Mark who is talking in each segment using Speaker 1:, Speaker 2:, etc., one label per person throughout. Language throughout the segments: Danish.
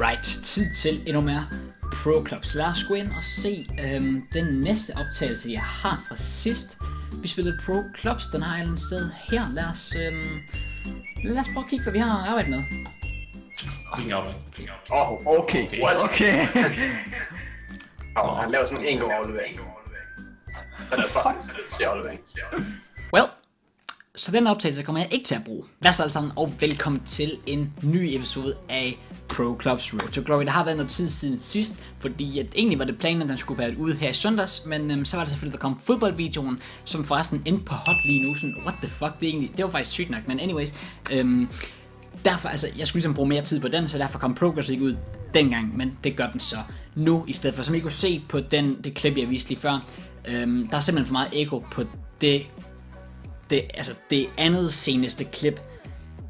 Speaker 1: Right, tid til endnu mere Pro Clubs. Lad os gå ind og se øhm, den næste optagelse, jeg har fra sidst. Vi spillede Pro Clubs, den har jeg et sted her. Lad os, øhm, lad os prøve at kigge, hvad vi har arbejdet med.
Speaker 2: Fing aflevering. Fing
Speaker 3: Åh, oh, okay.
Speaker 2: Okay.
Speaker 3: What?
Speaker 4: Okay.
Speaker 3: Oh, han laver sådan en enkelt aflevering. Så er det faktisk en aflevering.
Speaker 1: Well, så den optagelse kommer jeg ikke til at bruge. Hvad så alle sammen, og velkommen til en ny episode af Pro Clubs Road to Glory. Der har været noget tid siden sidst, fordi at egentlig var det planen, at den skulle være ude her i søndags, men øhm, så var det selvfølgelig, der kom fodboldvideoen, som forresten endte på hot lige nu. Sådan, what the fuck, det, er egentlig, det var faktisk sygt nok, men anyways. Øhm, derfor, altså, jeg skulle ligesom bruge mere tid på den, så derfor kom Progress ikke ud dengang, men det gør den så nu, i stedet for, som I kunne se på den, det klip, jeg viste lige før, øhm, der er simpelthen for meget ego på det, det, altså, det andet seneste klip,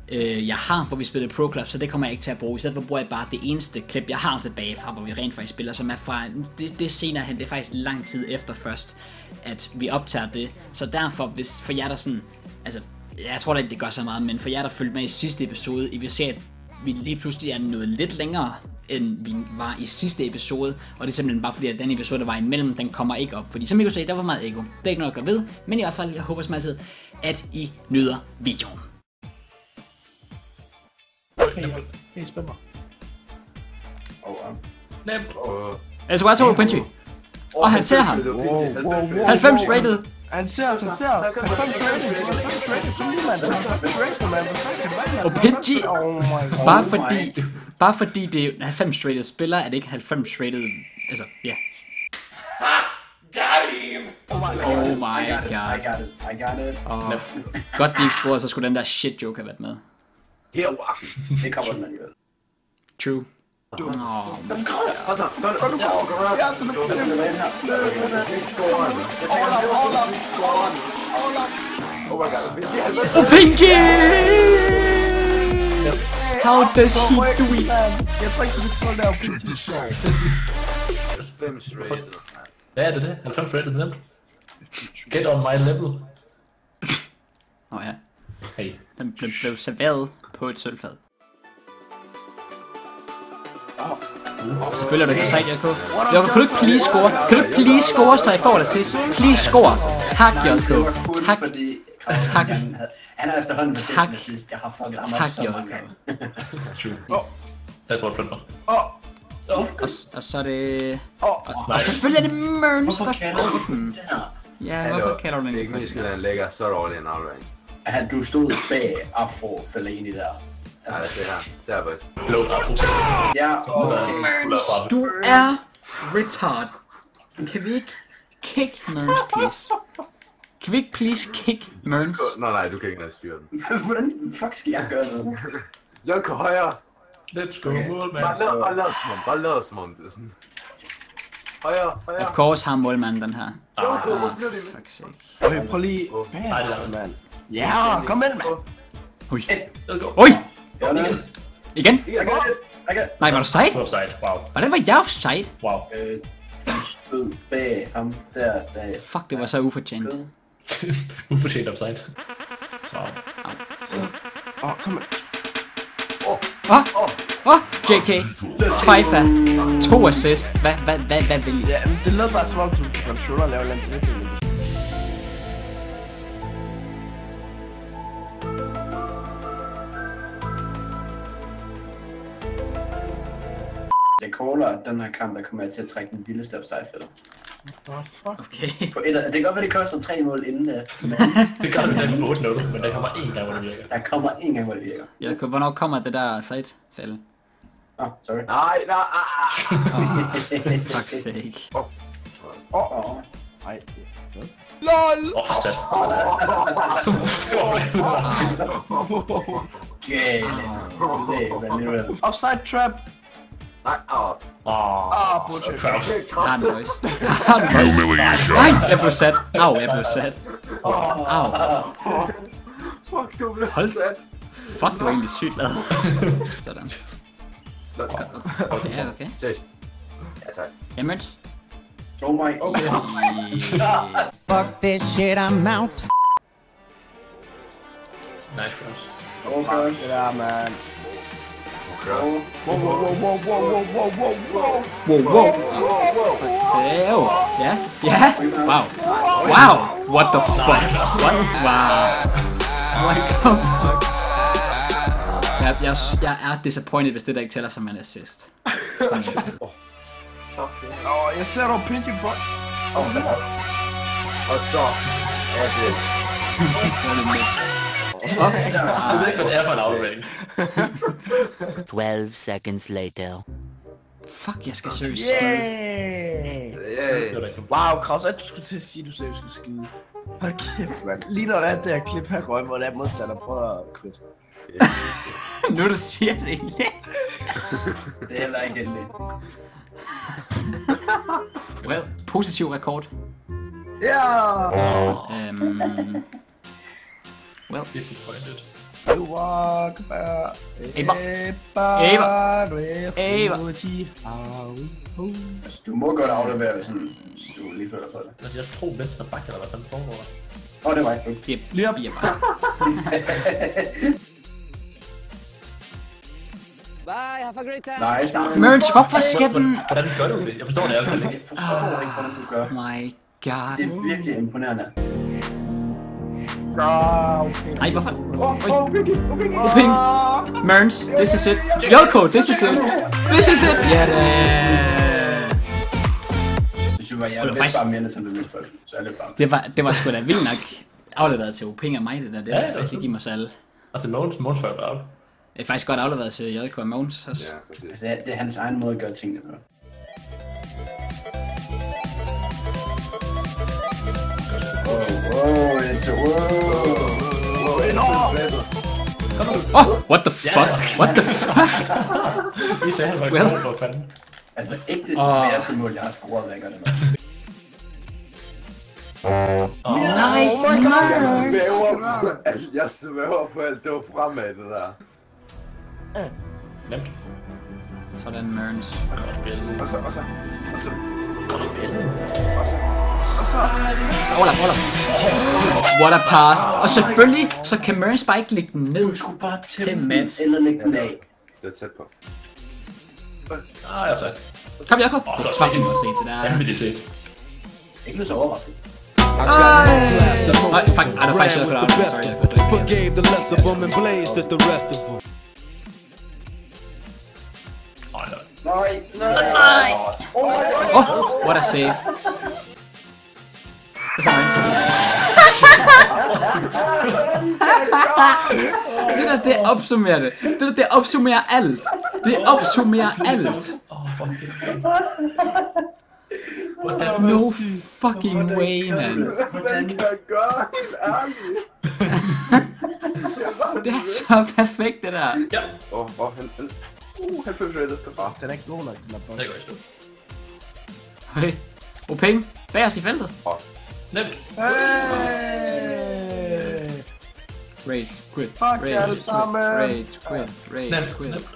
Speaker 1: øh, jeg har, hvor vi spillede Pro Club, så det kommer jeg ikke til at bruge. I stedet for bruger jeg bare det eneste klip, jeg har tilbage fra, hvor vi rent faktisk spiller, som er fra, det, det senere hen, det er faktisk lang tid efter først, at vi optager det. Så derfor, hvis for jer der sådan, altså, jeg tror da ikke, det gør så meget, men for jer der følte med i sidste episode, I vil se, at vi lige pludselig er nået lidt længere, end vi var i sidste episode, og det er simpelthen bare fordi, at den episode, der var imellem, den kommer ikke op, fordi som I kunne se, der var meget ego. Det er ikke noget at gøre ved, men i hvert fald, jeg håber som altid, at I nyder videoen.
Speaker 4: Hey, spænd mig.
Speaker 3: Oh, um.
Speaker 2: Nemt.
Speaker 1: Altså, jeg så Quincy. Og han ser ham.
Speaker 4: Wow, wow, wow.
Speaker 1: 90 rated.
Speaker 4: Han ser os, han ser os. 90 rating, 90 rating. Så lige, mand. 90 rating, mand. Hvad sagde du, mand?
Speaker 1: Og Pidgey,
Speaker 4: Oh my god.
Speaker 1: bare fordi, bare fordi det er 90 rated spiller, er det ikke 90 rated, altså, ja.
Speaker 4: Oh my
Speaker 1: Oh
Speaker 4: god.
Speaker 1: my
Speaker 3: I got it, I
Speaker 1: god.
Speaker 3: got it, I got it.
Speaker 1: Og godt de ikke scorede, så skulle den der shit joke have været med.
Speaker 3: Her. Det kommer den alligevel.
Speaker 1: True. Oh,
Speaker 3: Hold da, hold da.
Speaker 4: Ja, så nu
Speaker 3: Det er den her.
Speaker 4: Hold up, hold up. Hold up.
Speaker 3: Oh my god.
Speaker 1: oh Pinky! How does he do it?
Speaker 4: Jeg tror ikke, du vil tåle lave Pidgey.
Speaker 2: Hvad er det det? 90 rated nemt. Get on my level.
Speaker 1: Åh oh, ja,
Speaker 2: Hey.
Speaker 1: den blev, blev serveret på et sølvfad. Selvfølgelig er du ikke sejt, JK. JK, kan du ikke please score? Kan du ikke please score, så jeg får det sidst? Please score. Tak, JK. Tak.
Speaker 3: Fordi
Speaker 1: Tak.
Speaker 3: han, har efterhånden
Speaker 1: Tak.
Speaker 3: sidst. Jeg har fucket ham
Speaker 1: Tak,
Speaker 3: op så mange gange.
Speaker 2: True. Jeg mig.
Speaker 4: Åh,
Speaker 1: Og, og så er det...
Speaker 4: åh.
Speaker 1: Og selvfølgelig er det Mørns,
Speaker 3: Hvorfor
Speaker 1: der
Speaker 3: kalder du
Speaker 1: får den.
Speaker 3: den der?
Speaker 1: Ja, hvorfor kalder du den
Speaker 5: Det er
Speaker 1: ikke?
Speaker 5: ikke fordi, skal være lækker, så dårlig en aflevering.
Speaker 3: At du stod bag afro Fellaini der.
Speaker 5: Altså,
Speaker 3: Altså,
Speaker 5: se her. Se her, boys.
Speaker 3: Ja, og
Speaker 1: du er retard. Kan vi ikke kick Mørns, please? Kan vi ikke please kick Mørns?
Speaker 5: Nå nej, du kan ikke engang styre den.
Speaker 3: hvordan fuck skal jeg gøre noget?
Speaker 5: Jeg kan højere.
Speaker 2: Let's go, mål,
Speaker 5: Bare
Speaker 2: man.
Speaker 5: lad, bare lad som om, bare lad som om det er sådan. Højere, højere.
Speaker 1: Of course har målmanden den her.
Speaker 5: Ah,
Speaker 1: Fuck sake.
Speaker 4: Okay, prøv lige. Bagerst, mand. Ja, kom ind, mand.
Speaker 1: Ui. Ui!
Speaker 3: Gør det.
Speaker 1: Igen?
Speaker 3: I got it. I got
Speaker 1: Nej, var du sejt?
Speaker 2: To offside. Wow.
Speaker 1: Hvordan var jeg offside?
Speaker 2: Wow.
Speaker 3: Øh, du stod bag ham der, der
Speaker 1: Fuck, det var så ufortjent.
Speaker 2: Ufortjent offside. Wow.
Speaker 4: Åh, kom ind.
Speaker 1: Åh, åh, JK. FIFA. To assist. Hvad, hvad, hvad, hvad vil I?
Speaker 4: Ja, men det lød bare som om, du controller laver land det.
Speaker 3: Jeg caller, at den her kamp, der kommer jeg til at trække den dig.
Speaker 4: Åh, fuck.
Speaker 1: Okay.
Speaker 3: På et, det kan godt være, det koster tre mål inden da, men
Speaker 2: Det gør det til 8-0, men der kommer én gang, hvor det virker.
Speaker 3: der kommer en gang, hvor det virker.
Speaker 1: Jeg, hvornår kommer det der site fælde?
Speaker 3: Åh, oh, sorry.
Speaker 5: Nej, nej, ah, ah.
Speaker 1: Oh, fuck sake.
Speaker 4: Åh,
Speaker 3: Åh, oh.
Speaker 2: Åh, oh, sat.
Speaker 3: gale. Det er vanvittigt.
Speaker 4: Offside trap.
Speaker 5: Nej, åh.
Speaker 2: Åh,
Speaker 4: Ah, bullshit.
Speaker 2: Kraus.
Speaker 1: Har den boys. Har den boys. Nej, jeg blev sat. Au, jeg blev sat. Au.
Speaker 5: Fuck, du blev
Speaker 1: Hold.
Speaker 5: sat.
Speaker 1: Fuck, det var egentlig sygt lavet. Sådan.
Speaker 5: Lad os gå.
Speaker 1: Ja, okay.
Speaker 5: Seriøst. Ja, tak.
Speaker 1: Jamen.
Speaker 3: Oh my. Okay.
Speaker 6: Fuck this shit, I'm out.
Speaker 2: Nice cross.
Speaker 3: Oh,
Speaker 4: Det der, man.
Speaker 5: Kør.
Speaker 4: Wow, wow, wow, wow, wow, wow, wow, wow.
Speaker 1: Wow, wow. Theo. Ja, ja. Wow. Wow. What the fuck? What? Wow. What the fuck? Jeg, jeg, jeg er disappointed, hvis det der ikke tæller som en assist.
Speaker 4: Åh, jeg ser dog Pinky Boy.
Speaker 5: Og så er det...
Speaker 2: Jeg ved ikke, hvad det er for en aflevering.
Speaker 6: 12 seconds later.
Speaker 1: Fuck, jeg skal seriøst.
Speaker 4: Yeah!
Speaker 2: Ikke
Speaker 4: Wow, Kraus, at du skulle til at sige, at du seriøst skulle skide. Hold kæft, mand. Lige når der er det her klip her, Grøn, hvor der er modstander prøver at quit.
Speaker 1: nu du siger det egentlig.
Speaker 3: Det er heller ikke heldigt.
Speaker 1: Well, positiv rekord.
Speaker 4: Ja!
Speaker 1: Um, well,
Speaker 2: Disappointed.
Speaker 4: You walk about
Speaker 1: Eva.
Speaker 4: Eva.
Speaker 1: Eva.
Speaker 3: Du må godt aflevere, hvis, du lige føler for det.
Speaker 2: Altså, jeg tror venstre bakke, eller hvad fanden foregår der?
Speaker 3: Åh, oh, det var ikke
Speaker 1: yep,
Speaker 4: Lige op.
Speaker 1: yep.
Speaker 6: Bye, have a great time.
Speaker 3: Nice.
Speaker 1: Merns, hvorfor skal den...
Speaker 2: Hvordan gør du det? Jeg forstår det altså ikke.
Speaker 3: Jeg forstår ikke, hvordan du gør.
Speaker 1: My god.
Speaker 3: Det er virkelig imponerende.
Speaker 4: Ah, okay.
Speaker 1: Nej, hvorfor?
Speaker 4: Åh, åh, Pinky, åh, Pinky.
Speaker 1: Ping. Merns, this is it. Yoko, this is it. This is it. Ja, det.
Speaker 3: Hvis du var jeg,
Speaker 1: var
Speaker 3: vil
Speaker 1: faktisk-
Speaker 3: bare mere. Så er det bare.
Speaker 1: Det var, det var sgu da vildt nok afleveret til Oping og mig, det der. Det
Speaker 2: Ja,
Speaker 1: jeg faktisk lige give mig selv.
Speaker 2: Altså, Mogens, Mogens får jo bare.
Speaker 1: Det er faktisk godt afleveret til JK og Mogens også.
Speaker 5: Ja, præcis.
Speaker 3: Det er, det er hans egen måde at gøre tingene på.
Speaker 1: Oh, what the fuck? What the fuck?
Speaker 2: I sagde, han var
Speaker 1: Well.
Speaker 2: god for fanden.
Speaker 3: Altså ikke det
Speaker 1: Åh.
Speaker 3: sværeste mål, jeg har scoret, hvad jeg gør det med.
Speaker 1: Nej,
Speaker 5: Jeg svæver på. Jeg svæver på alt. Det var fremad, det der.
Speaker 2: Nemt.
Speaker 1: Sådan,
Speaker 2: spil.
Speaker 4: Og så, og så, og så,
Speaker 2: Godt spil.
Speaker 4: og så, og så.
Speaker 1: Hold up, hold up. What a pass. Og selvfølgelig, så kan Merns bare ikke lægge den ned.
Speaker 3: Du skulle bare
Speaker 1: Til
Speaker 3: til
Speaker 1: Mads.
Speaker 3: eller lægge den af.
Speaker 5: Det er tæt på.
Speaker 2: Ah, jeg sagde.
Speaker 1: Kom, Jacob.
Speaker 2: Åh,
Speaker 1: Det
Speaker 2: det
Speaker 1: er fucking for set, det der.
Speaker 2: Vanvittigt set.
Speaker 3: Ikke blevet så overrasket.
Speaker 1: Ej. Nej, fuck. Ej, der er faktisk jeg kunne ikke.
Speaker 7: Forgave the less of them and blazed at the rest of them.
Speaker 2: Nej.
Speaker 3: Nej, nej.
Speaker 1: Oh, what a save. Det er. Det der, det opsummerer det. Det der, det opsummerer alt. Det opsummerer alt.
Speaker 2: Hvordan?
Speaker 1: No fucking way, man.
Speaker 5: Hvordan kan jeg gøre? Ærligt.
Speaker 1: Det er så perfekt, det der.
Speaker 2: Ja,
Speaker 5: Åh, åh, han... han- Uh, 90 rated. Er bare...
Speaker 4: Den er ikke god nok, den er boss.
Speaker 2: det går i stå.
Speaker 1: Høj. Oping, bag os i feltet.
Speaker 2: Nemt.
Speaker 4: Hey!
Speaker 1: Raid, quit,
Speaker 4: Fuck
Speaker 1: raid,
Speaker 4: alle
Speaker 1: quit,
Speaker 4: sammen.
Speaker 1: raid, quit, raid,
Speaker 2: Nemt.
Speaker 1: quit.
Speaker 2: Nemt.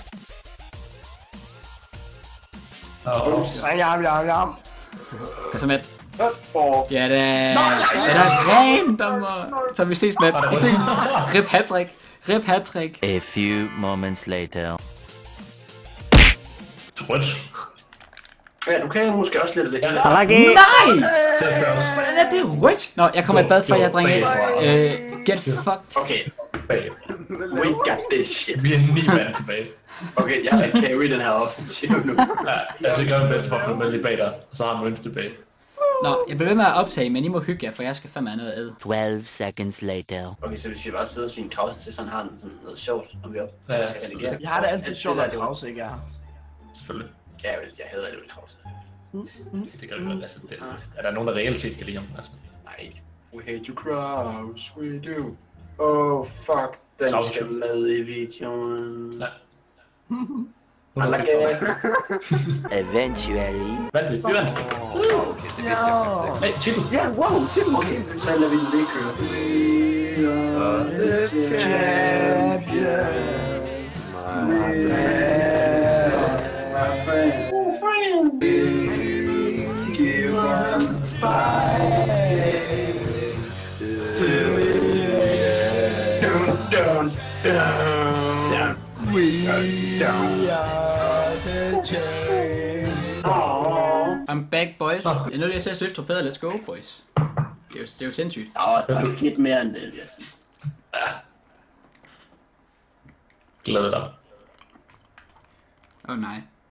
Speaker 2: Åh,
Speaker 4: Jam, jam, jam, jam.
Speaker 1: Kom så med.
Speaker 5: Åh,
Speaker 1: Ja, det er... Det er rent, Så vi ses, med. Vi ses. Rip hattrick. Rip hattrick.
Speaker 6: A few moments later.
Speaker 2: Rødt.
Speaker 3: Ja, du kan måske også lidt det.
Speaker 1: Nej!
Speaker 2: Til at køre os
Speaker 1: Hvordan er det rødt? Nå, jeg kommer i bad, før jeg drikker. Øh, get fucked.
Speaker 3: Okay, we got this shit.
Speaker 2: Vi er ni mand tilbage.
Speaker 3: Okay, jeg skal carry den her offensiv nu.
Speaker 2: Ja, jeg skal gøre mit bedste for at få dem lige bag dig, og så har han Møns tilbage.
Speaker 1: Nå, jeg bliver ved med at optage, men I må hygge jer, for jeg skal fandme have noget ad.
Speaker 6: 12 seconds later.
Speaker 3: Okay, så hvis vi bare sidder og sviner krause til, så han har den sådan noget sjovt, når vi op.
Speaker 2: Ja, ja,
Speaker 3: redigere.
Speaker 4: Jeg har det altid sjovt,
Speaker 3: der,
Speaker 4: at
Speaker 3: det var-
Speaker 4: Kraus ikke er her.
Speaker 2: Selvfølgelig.
Speaker 3: Ja, jeg, jeg hader det ved krause.
Speaker 2: Det gør vi godt. Altså, det, er der nogen, der reelt set kan lide ham? Altså,
Speaker 3: Nej. We hate you, Kraus. We do. Oh, fuck. Den
Speaker 2: Kraus.
Speaker 3: skal med i videoen.
Speaker 2: nej.
Speaker 3: Malaka.
Speaker 6: Eventually.
Speaker 2: Vandt vi? Vi vandt.
Speaker 5: okay, det vidste jeg faktisk ikke.
Speaker 2: Nej, titel.
Speaker 3: Ja, wow, til Okay, så lader vi den lige køre. We are the champions. My friend. My friend. Keep on fighting. Till the end. Dun, dun, dun. We are
Speaker 1: I'm back, boys. Jeg er nødt til at løfte trofæet. Let's go, boys. Det er jo, det er jo sindssygt.
Speaker 3: Der er også der er sket mere end det, vil jeg sige.
Speaker 2: Glæder dig.
Speaker 1: Åh oh, nej.